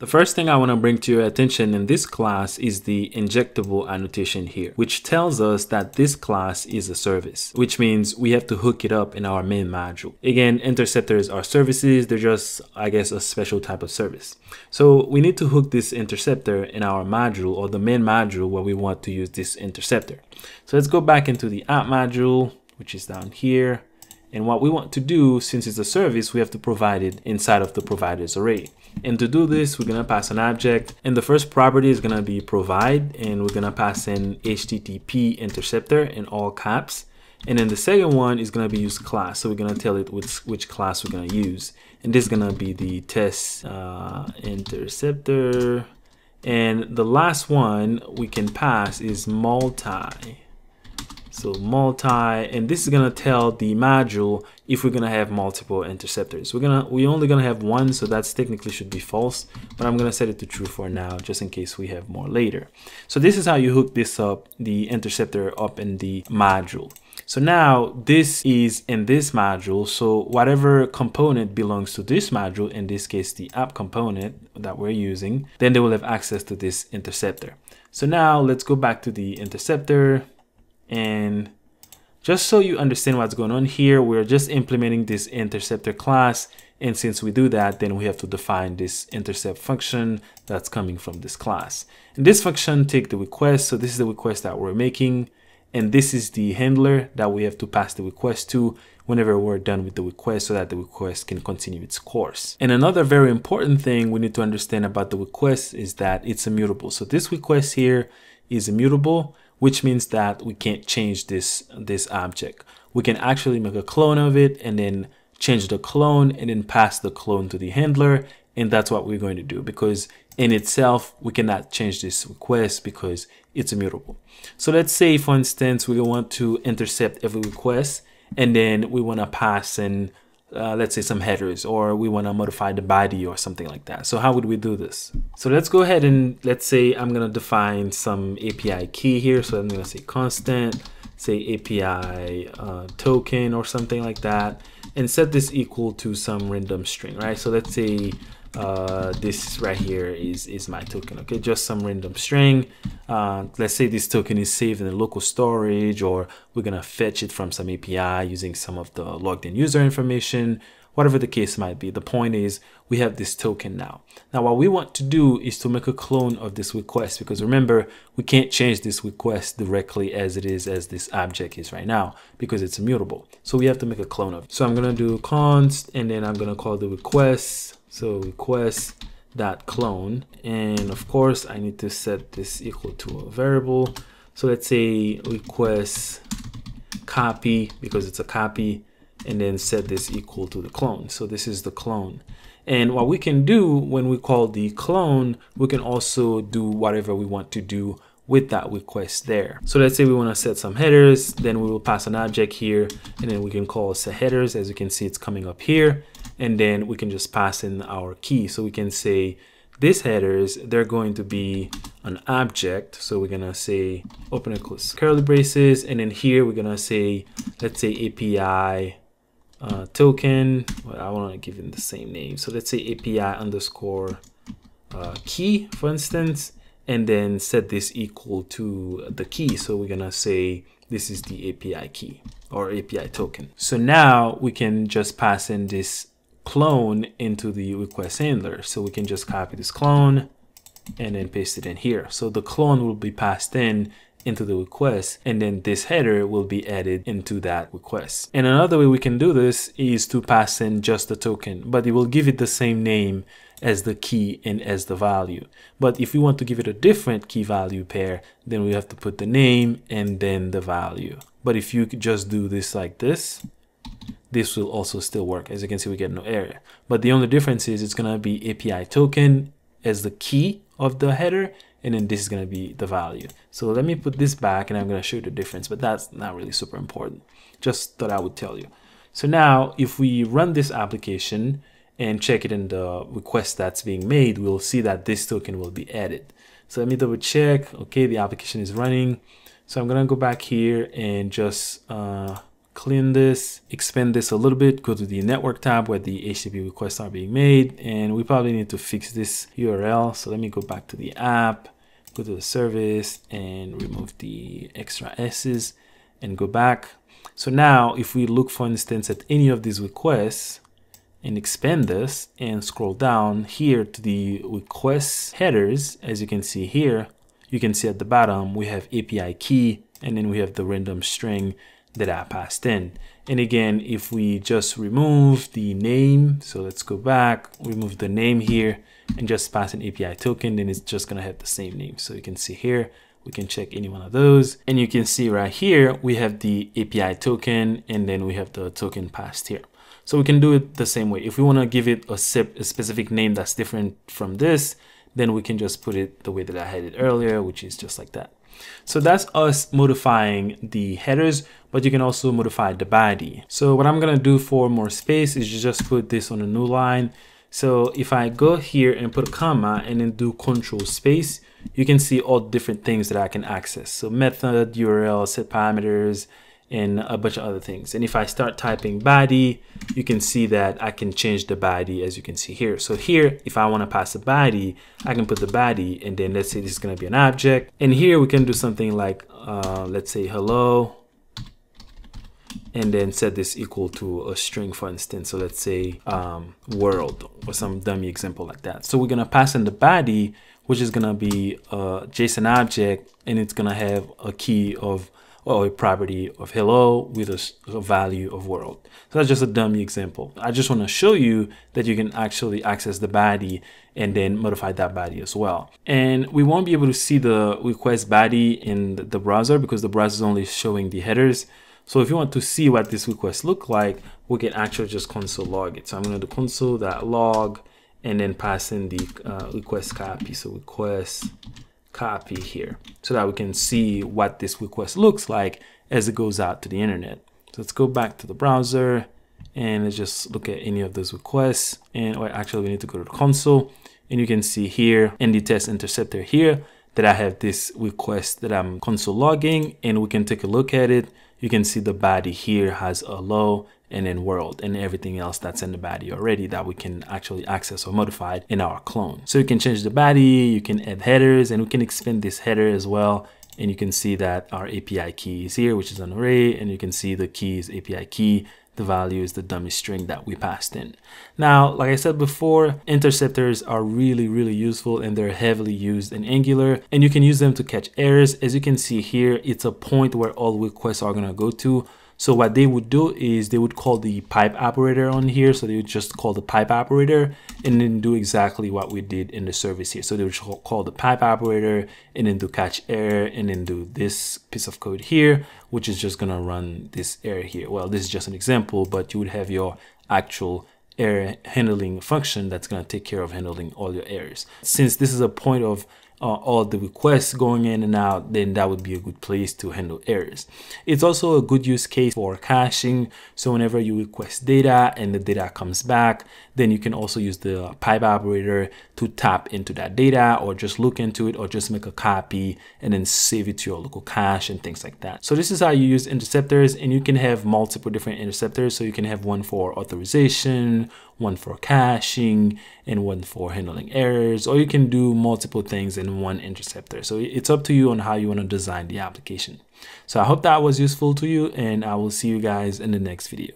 The first thing I want to bring to your attention in this class is the injectable annotation here, which tells us that this class is a service, which means we have to hook it up in our main module. Again, interceptors are services, they're just, I guess, a special type of service. So we need to hook this interceptor in our module or the main module where we want to use this interceptor. So let's go back into the app module, which is down here. And what we want to do, since it's a service, we have to provide it inside of the providers array. And to do this, we're gonna pass an object and the first property is gonna be provide and we're gonna pass in HTTP interceptor in all caps. And then the second one is gonna be use class. So we're gonna tell it which, which class we're gonna use. And this is gonna be the test uh, interceptor. And the last one we can pass is multi. So multi, and this is gonna tell the module if we're gonna have multiple interceptors. We're gonna we only gonna have one, so that's technically should be false, but I'm gonna set it to true for now, just in case we have more later. So this is how you hook this up, the interceptor up in the module. So now this is in this module. So whatever component belongs to this module, in this case, the app component that we're using, then they will have access to this interceptor. So now let's go back to the interceptor and just so you understand what's going on here, we're just implementing this interceptor class. And since we do that, then we have to define this intercept function that's coming from this class. And this function take the request. So this is the request that we're making. And this is the handler that we have to pass the request to whenever we're done with the request so that the request can continue its course. And another very important thing we need to understand about the request is that it's immutable. So this request here is immutable which means that we can't change this, this object. We can actually make a clone of it and then change the clone and then pass the clone to the handler. And that's what we're going to do because in itself, we cannot change this request because it's immutable. So let's say, for instance, we want to intercept every request and then we want to pass in uh, let's say some headers or we want to modify the body or something like that. So how would we do this? So let's go ahead and let's say I'm going to define some API key here. So I'm going to say constant, say API uh, token or something like that and set this equal to some random string, right? So let's say uh, this right here is is my token okay? Just some random string. Uh, let's say this token is saved in the local storage or we're gonna fetch it from some API using some of the logged in user information whatever the case might be. The point is we have this token now. Now what we want to do is to make a clone of this request because remember we can't change this request directly as it is as this object is right now because it's immutable. So we have to make a clone of it. So I'm gonna do const and then I'm gonna call the request so request dot clone and of course I need to set this equal to a variable. So let's say request copy because it's a copy and then set this equal to the clone so this is the clone and what we can do when we call the clone we can also do whatever we want to do with that request there. So let's say we want to set some headers, then we will pass an object here, and then we can call set headers. As you can see, it's coming up here and then we can just pass in our key. So we can say these headers, they're going to be an object. So we're gonna say open and close curly braces. And then here we're gonna say, let's say API uh, token. Well, I wanna give them the same name. So let's say API underscore uh, key, for instance, and then set this equal to the key. So we're gonna say this is the API key or API token. So now we can just pass in this clone into the request handler. So we can just copy this clone and then paste it in here. So the clone will be passed in into the request and then this header will be added into that request. And another way we can do this is to pass in just the token, but it will give it the same name as the key and as the value. But if we want to give it a different key value pair, then we have to put the name and then the value. But if you just do this like this, this will also still work. As you can see, we get no error. But the only difference is it's going to be API token as the key of the header, and then this is going to be the value. So let me put this back, and I'm going to show you the difference, but that's not really super important. Just thought I would tell you. So now, if we run this application and check it in the request that's being made, we'll see that this token will be added. So let me double check. Okay, the application is running. So I'm going to go back here and just... Uh, clean this, expand this a little bit, go to the network tab where the HTTP requests are being made. And we probably need to fix this URL. So let me go back to the app, go to the service and remove the extra S's and go back. So now if we look for instance at any of these requests, and expand this and scroll down here to the request headers as you can see here you can see at the bottom we have API key and then we have the random string that I passed in and again if we just remove the name so let's go back remove the name here and just pass an API token then it's just gonna have the same name so you can see here we can check any one of those and you can see right here we have the API token and then we have the token passed here so we can do it the same way. If we want to give it a, a, specific name that's different from this, then we can just put it the way that I had it earlier, which is just like that. So that's us modifying the headers, but you can also modify the body. So what I'm going to do for more space is just put this on a new line. So if I go here and put a comma and then do control space, you can see all different things that I can access. So method, URL, set parameters, and a bunch of other things. And if I start typing body, you can see that I can change the body as you can see here. So here, if I want to pass a body, I can put the body and then let's say this is going to be an object. And here we can do something like, uh, let's say hello, and then set this equal to a string, for instance. So let's say um, world or some dummy example like that. So we're to pass in the body, which is going to be a JSON object, and it's to have a key of or a property of hello with a, a, value of world. So that's just a dummy example. I just want to show you that you can actually access the body and then modify that body as well. And we won't be able to see the request body in the browser because the browser is only showing the headers. So if you want to see what this request look like, we can actually just console log it. So I'm going to do console.log and then pass in the uh, request copy. So request copy here so that we can see what this request looks like as it goes out to the internet. So let's go back to the browser and let's just look at any of those requests. And or actually we need to go to the console and you can see here in the test interceptor here that I have this request that I'm console logging and we can take a look at it. You can see the body here has a low and then world and everything else that's in the body already that we can actually access or modify in our clone. So you can change the body, you can add headers and we can expand this header as well. And you can see that our API key is here, which is an array, and you can see the key is API key. The value is the dummy string that we passed in. Now, like I said before, interceptors are really, really useful and they're heavily used in Angular and you can use them to catch errors. As you can see here, it's a point where all requests are gonna go to. So what they would do is they would call the pipe operator on here. So they would just call the pipe operator and then do exactly what we did in the service here. So they would call the pipe operator and then do catch error and then do this piece of code here, which is just gonna run this error here. Well, this is just an example, but you would have your actual error handling function that's going to take care of handling all your errors. Since this is a point of uh, all the requests going in and out, then that would be a good place to handle errors. It's also a good use case for caching. So whenever you request data and the data comes back, then you can also use the pipe operator to tap into that data or just look into it or just make a copy and then save it to your local cache and things like that. So this is how you use interceptors and you can have multiple different interceptors. So you can have one for authorization, one for caching, and one for handling errors, or you can do multiple things in one interceptor. So it's up to you on how you want to design the application. So I hope that was useful to you and I will see you guys in the next video.